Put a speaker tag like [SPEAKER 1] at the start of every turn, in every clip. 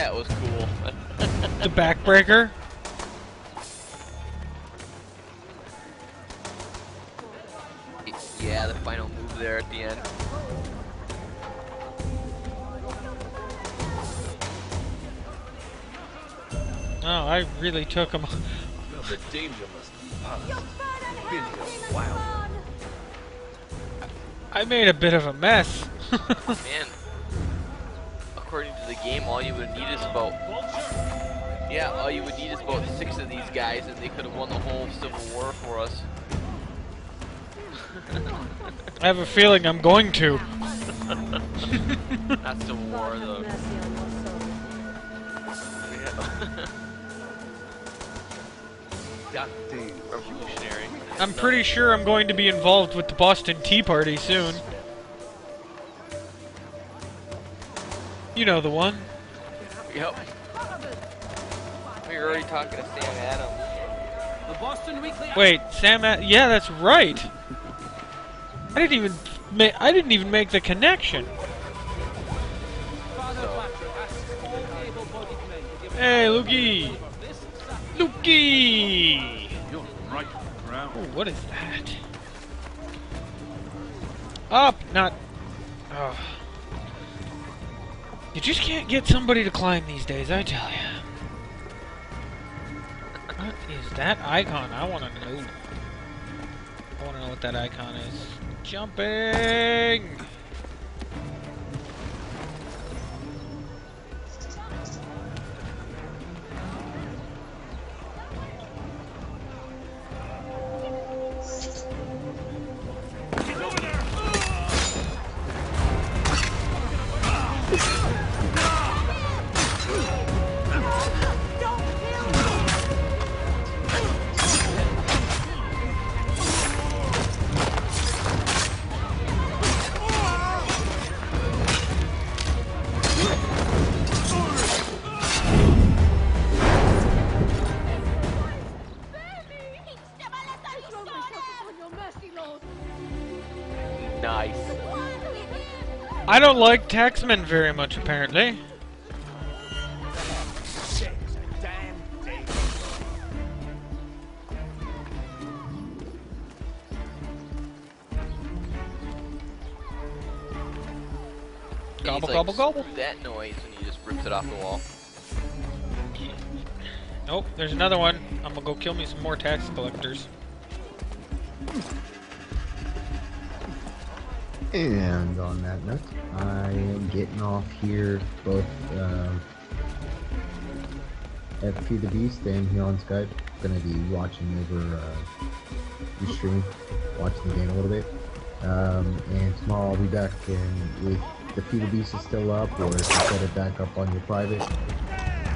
[SPEAKER 1] That was cool.
[SPEAKER 2] The backbreaker.
[SPEAKER 1] yeah, the final move there at the end.
[SPEAKER 2] Oh, I really took him.
[SPEAKER 3] The danger must be past. Been here a while.
[SPEAKER 2] I made a bit of a mess.
[SPEAKER 1] Man, according to the game, all you would need is about yeah, all you would need is about six of these guys, and they could have won the whole Civil War for us.
[SPEAKER 2] I have a feeling I'm going to.
[SPEAKER 1] Not Civil War,
[SPEAKER 3] though.
[SPEAKER 1] Revolutionary.
[SPEAKER 2] I'm pretty sure I'm going to be involved with the Boston Tea Party soon. You know the one.
[SPEAKER 1] Yep. We were already talking to Sam Adams.
[SPEAKER 4] The Boston Weekly.
[SPEAKER 2] Wait, Sam. A- yeah, that's right. I didn't even. Ma- I didn't even make the connection.
[SPEAKER 4] Father Patrick asks all able-bodied men to give
[SPEAKER 2] Hey, Lukey.
[SPEAKER 4] this
[SPEAKER 2] Lukey.
[SPEAKER 3] You're right round.
[SPEAKER 2] Oh, what is that? Up, not. Oh. You just can't get somebody to climb these days, I tell you. What is that icon? I want to know. I want to know what that icon is. Jumping! I don't like taxmen very much, apparently. Gobble,
[SPEAKER 1] like,
[SPEAKER 2] gobble, gobble.
[SPEAKER 1] That noise when he just rips it off the wall.
[SPEAKER 2] Nope, there's another one. I'm gonna go kill me some more tax collectors.
[SPEAKER 5] And on that note, I am getting off here both uh, FP the Beast and here on Skype. Gonna be watching over uh, the stream, watching the game a little bit. Um, and tomorrow I'll be back and if the P the Beast is still up or if you set it back up on your private, uh,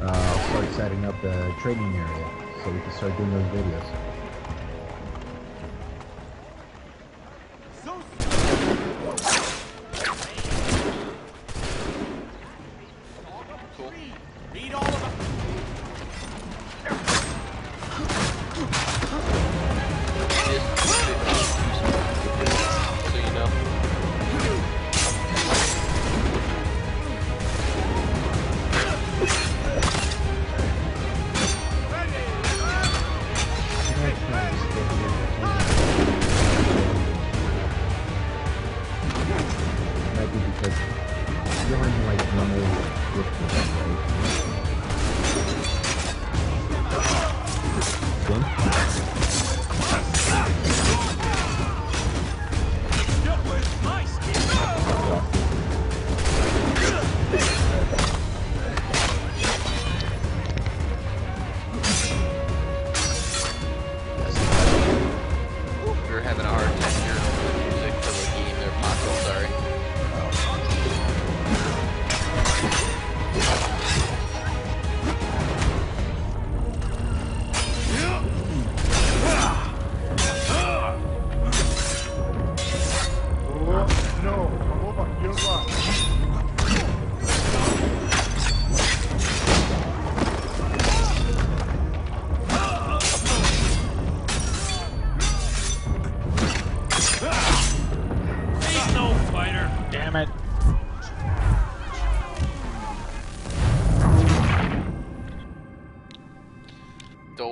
[SPEAKER 5] I'll start setting up the training area so we can start doing those videos.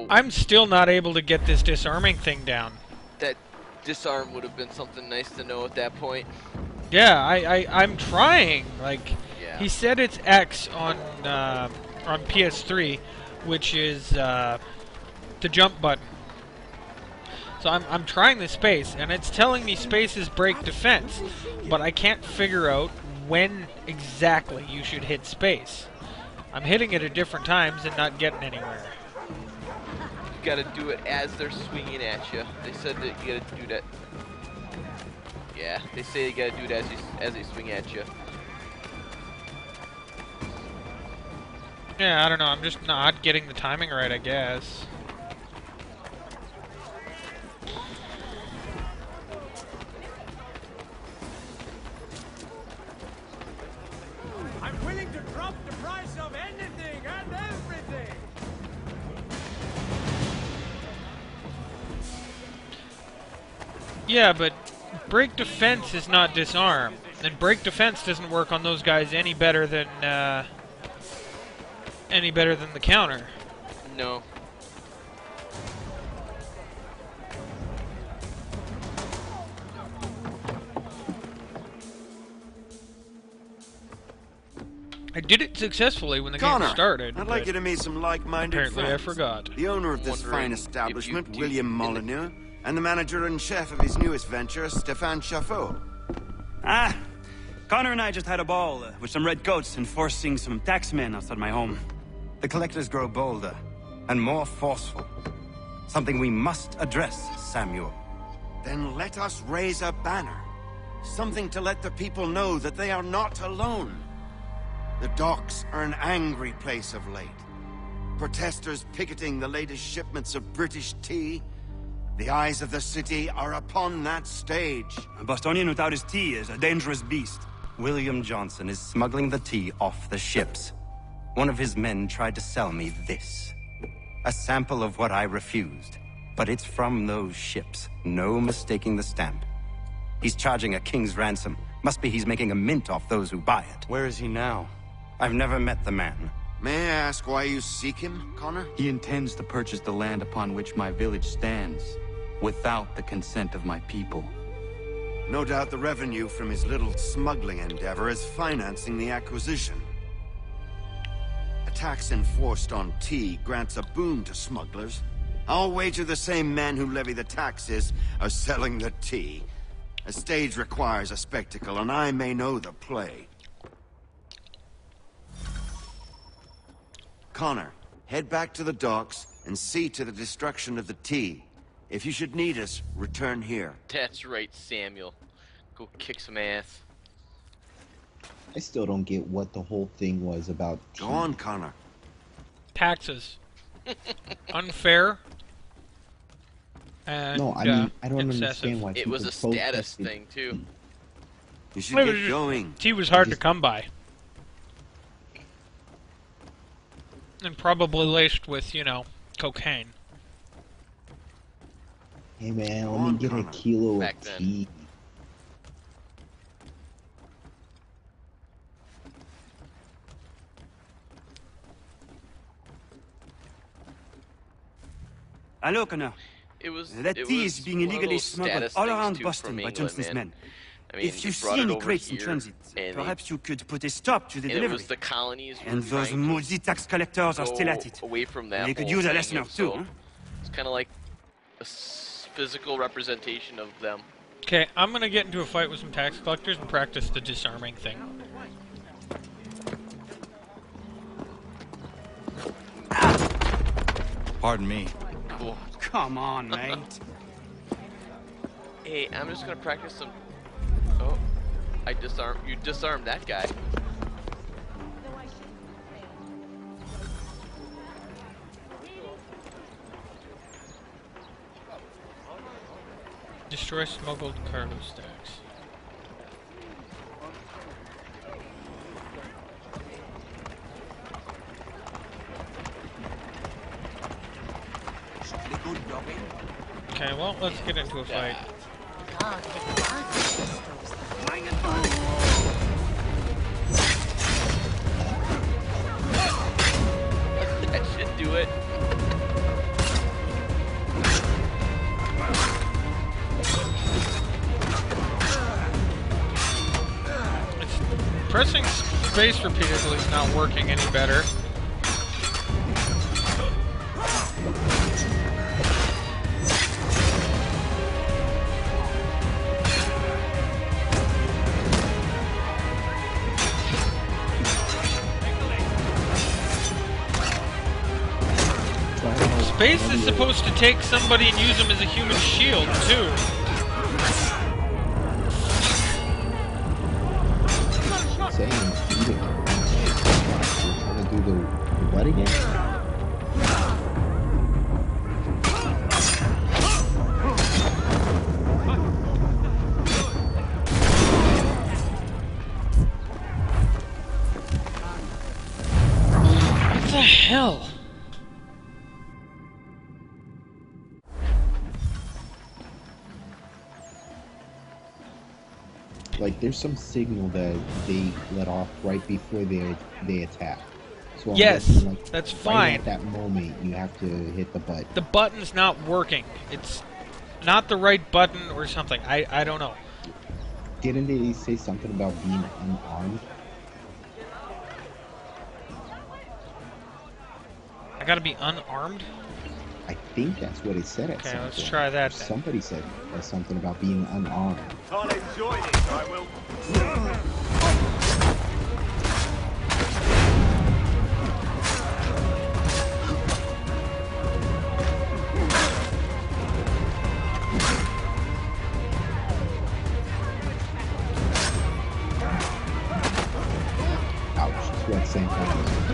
[SPEAKER 2] I'm still not able to get this disarming thing down.
[SPEAKER 1] that disarm would have been something nice to know at that point.
[SPEAKER 2] Yeah, I, I I'm trying. Like
[SPEAKER 1] Yeah.
[SPEAKER 2] he said it's X on uh, on PS3, which is uh, the jump button. So I'm I'm trying the space, and it's telling me space is break defense, but I can't figure out when exactly you should hit space. I'm hitting it at different times and not getting anywhere.
[SPEAKER 1] Gotta do it as they're swinging at you. They said that you gotta do that. Yeah, they say you gotta do it as, you, as they swing at you.
[SPEAKER 2] Yeah, I don't know. I'm just not getting the timing right, I guess. Yeah, but break defense is not disarm, and break defense doesn't work on those guys any better than uh, any better than the counter.
[SPEAKER 1] No.
[SPEAKER 2] I did it successfully when the
[SPEAKER 6] Connor,
[SPEAKER 2] game started.
[SPEAKER 6] I'd like you to meet some like-minded
[SPEAKER 2] apparently I forgot.
[SPEAKER 6] The owner of this
[SPEAKER 1] Wondering
[SPEAKER 6] fine establishment, William
[SPEAKER 1] in
[SPEAKER 6] Molineux, and the manager and chef of his newest venture, Stéphane Chapheau.
[SPEAKER 7] Ah, Connor and I just had a ball uh, with some red coats enforcing some taxmen outside my home.
[SPEAKER 8] The collectors grow bolder and more forceful. Something we must address, Samuel.
[SPEAKER 6] Then let us raise a banner. Something to let the people know that they are not alone. The docks are an angry place of late. Protesters picketing the latest shipments of British tea. The eyes of the city are upon that stage.
[SPEAKER 7] A Bostonian without his tea is a dangerous beast.
[SPEAKER 8] William Johnson is smuggling the tea off the ships. One of his men tried to sell me this. A sample of what I refused. But it's from those ships. No mistaking the stamp. He's charging a king's ransom. Must be he's making a mint off those who buy it.
[SPEAKER 9] Where is he now?
[SPEAKER 8] I've never met the man.
[SPEAKER 6] May I ask why you seek him, Connor?
[SPEAKER 9] He intends to purchase the land upon which my village stands, without the consent of my people.
[SPEAKER 6] No doubt the revenue from his little smuggling endeavor is financing the acquisition. A tax enforced on tea grants a boon to smugglers. I'll wager the same men who levy the taxes are selling the tea. A stage requires a spectacle, and I may know the play. Connor, head back to the docks and see to the destruction of the tea. If you should need us, return here.
[SPEAKER 1] That's right, Samuel. Go kick some ass.
[SPEAKER 10] I still don't get what the whole thing was about.
[SPEAKER 6] Go on, Connor.
[SPEAKER 2] Taxes. Unfair. And,
[SPEAKER 10] No, I
[SPEAKER 2] uh,
[SPEAKER 10] mean I don't
[SPEAKER 2] excessive.
[SPEAKER 10] understand why
[SPEAKER 1] It was a status thing, too.
[SPEAKER 6] You should
[SPEAKER 2] Well,
[SPEAKER 6] get
[SPEAKER 2] just-
[SPEAKER 6] going.
[SPEAKER 2] Tea was hard to come by. And probably laced with, you know, cocaine.
[SPEAKER 10] Hey man, let me get a kilo
[SPEAKER 1] Back
[SPEAKER 10] of
[SPEAKER 1] then.
[SPEAKER 10] tea.
[SPEAKER 7] Hello, Connor.
[SPEAKER 1] It was.
[SPEAKER 7] That
[SPEAKER 1] it
[SPEAKER 7] tea
[SPEAKER 1] was
[SPEAKER 7] is being illegally smuggled all around Boston
[SPEAKER 1] from
[SPEAKER 7] by
[SPEAKER 1] England,
[SPEAKER 7] Johnson's men.
[SPEAKER 1] I mean,
[SPEAKER 7] if you see any crates in transit,
[SPEAKER 1] and
[SPEAKER 7] perhaps you could put a stop to the
[SPEAKER 1] they, and
[SPEAKER 7] delivery.
[SPEAKER 1] the colonies
[SPEAKER 7] And those moody tax collectors are still at it.
[SPEAKER 1] away from that.
[SPEAKER 7] They could use a lesson or two.
[SPEAKER 1] so
[SPEAKER 7] huh?
[SPEAKER 1] It's kind of like a s- physical representation of them.
[SPEAKER 2] Okay, I'm gonna get into a fight with some tax collectors and practice the disarming thing.
[SPEAKER 9] Pardon me.
[SPEAKER 1] Cool.
[SPEAKER 7] Come on, mate.
[SPEAKER 1] Hey, I'm just gonna practice some. Oh, I disarm. You disarm that guy.
[SPEAKER 2] Destroy smuggled cargo stacks. Okay, well, let's get into a fight.
[SPEAKER 1] that should do it.
[SPEAKER 2] Space repeatedly is not working any better. Space is supposed to take somebody and use them as a human shield, too.
[SPEAKER 10] Like there's some signal that they let off right before they they attack. So I'm
[SPEAKER 2] Yes,
[SPEAKER 10] like,
[SPEAKER 2] that's
[SPEAKER 10] right
[SPEAKER 2] fine.
[SPEAKER 10] At that moment, you have to hit the button.
[SPEAKER 2] The button's not working. It's not the right button or something. I, I don't know.
[SPEAKER 10] Didn't they say something about being unarmed?
[SPEAKER 2] I gotta be unarmed?
[SPEAKER 10] I think that's what it said at
[SPEAKER 2] Okay,
[SPEAKER 10] some
[SPEAKER 2] let's
[SPEAKER 10] point.
[SPEAKER 2] try that then.
[SPEAKER 10] Somebody said something about being unarmed.
[SPEAKER 4] Can't enjoy this, I will.
[SPEAKER 10] Ouch! Two at the same time.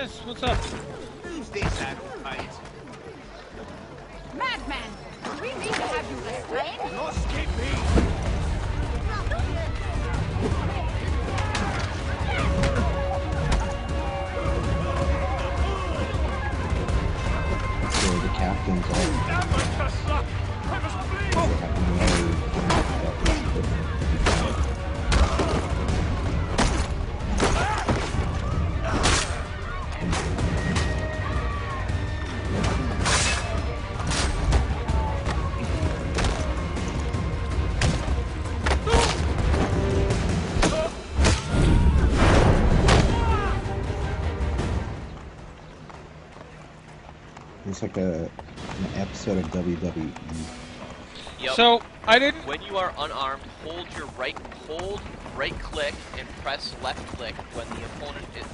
[SPEAKER 2] Guys, what's up?
[SPEAKER 4] Who's this advocate?
[SPEAKER 11] Madman! Do we need to have you restrained?
[SPEAKER 4] Not skip me!
[SPEAKER 10] So the captain's all
[SPEAKER 4] That must have sucked! I must flee!
[SPEAKER 10] It's like a an episode of. WWE.
[SPEAKER 1] Yep.
[SPEAKER 2] So, I didn't...
[SPEAKER 1] when you are unarmed, hold your right hold right click and press left click when the opponent is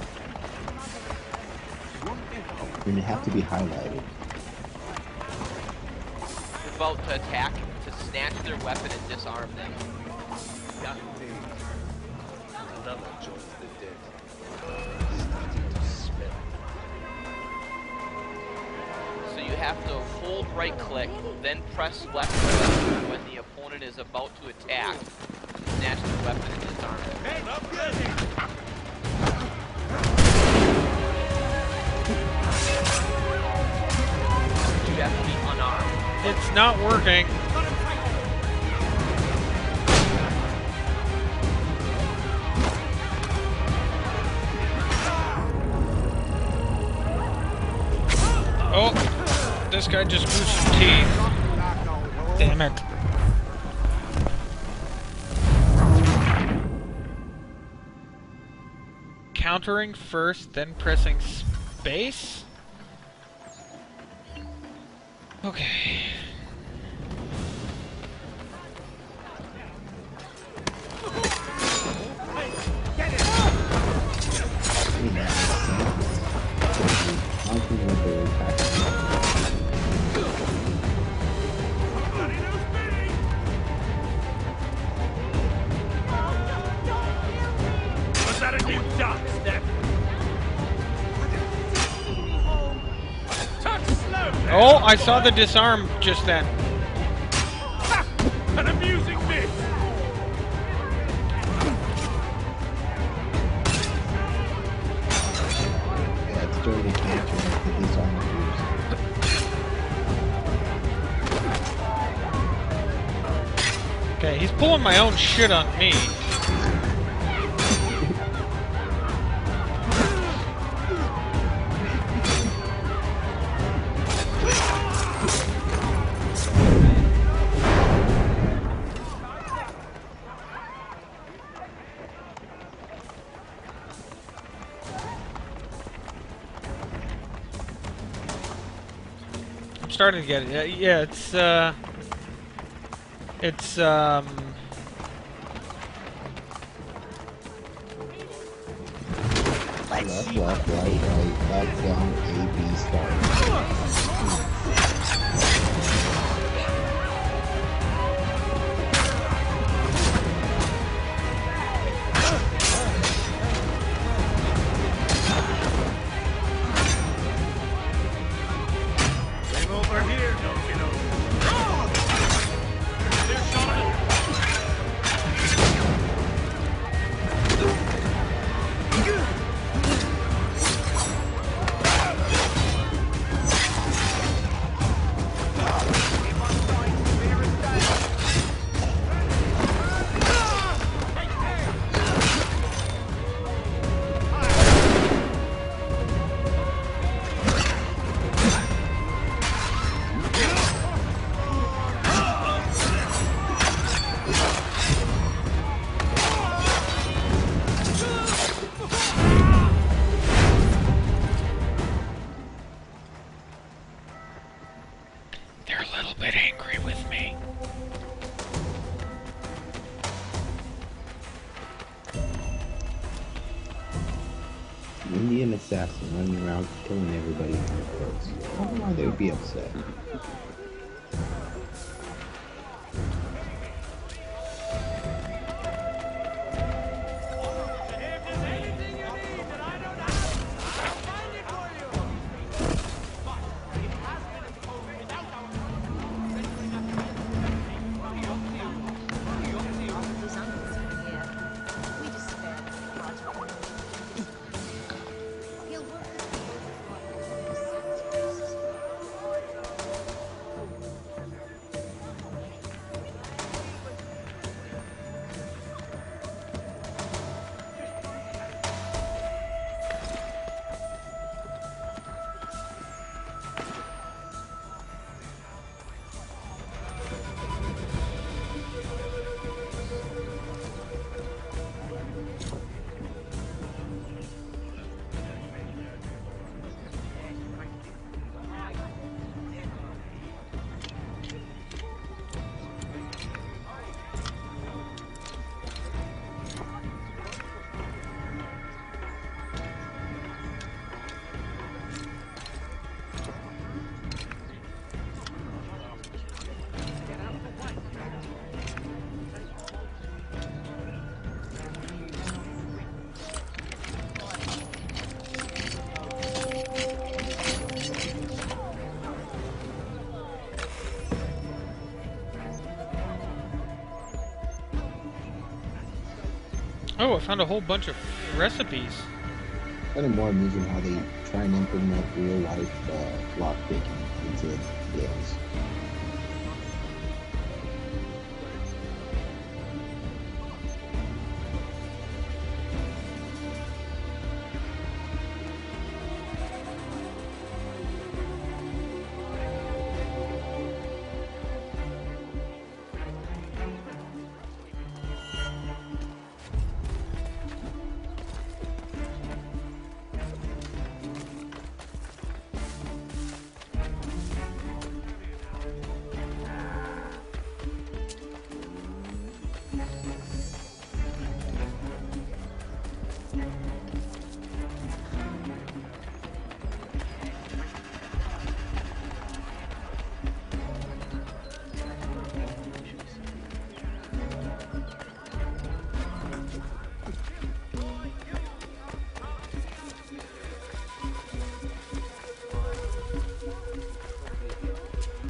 [SPEAKER 10] I mean, it have to be highlighted.
[SPEAKER 1] about to attack to snatch their weapon and disarm them.
[SPEAKER 3] Another joins
[SPEAKER 1] have to hold right click, then press left click when the opponent is about to attack, snatch their weapon disarm them.
[SPEAKER 4] Men!
[SPEAKER 1] You have to be unarmed.
[SPEAKER 2] It's not working. This guy just grew some teeth. Damn it. Countering first, then pressing space? Okay.
[SPEAKER 10] Oh, I
[SPEAKER 4] saw the disarm just then. An amusing bit.
[SPEAKER 2] Yeah, it's dirty the disarm.
[SPEAKER 4] Okay, he's
[SPEAKER 2] pulling my own shit on me. Starting to get it. Yeah, yeah it's uh, it's um.
[SPEAKER 10] Left, left, right, right, up, down, A, B, start. Why
[SPEAKER 2] Oh, I found a whole bunch of recipes.
[SPEAKER 10] Kind of more amusing how they try and implement real life uh, lock picking into games.